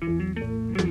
When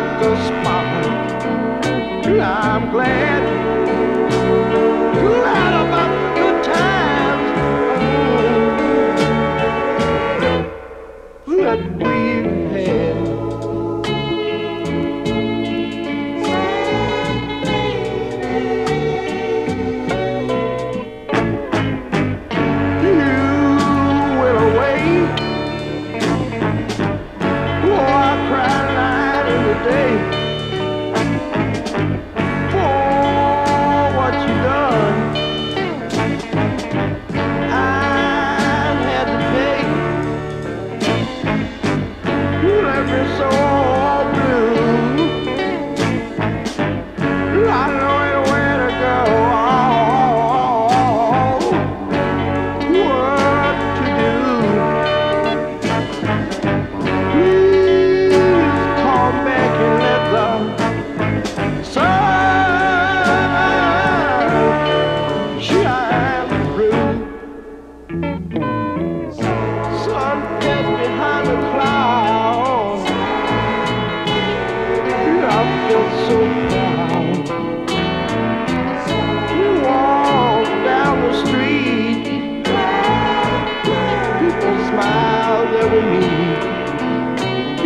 like a. I'm glad day.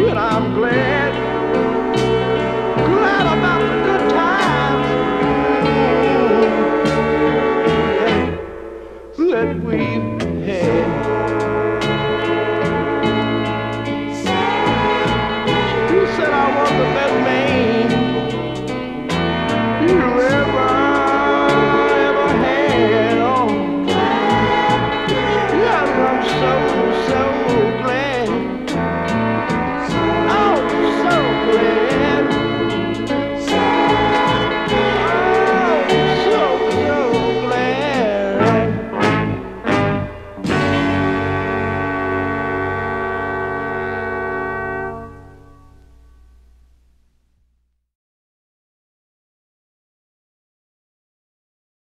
you, and I'm glad.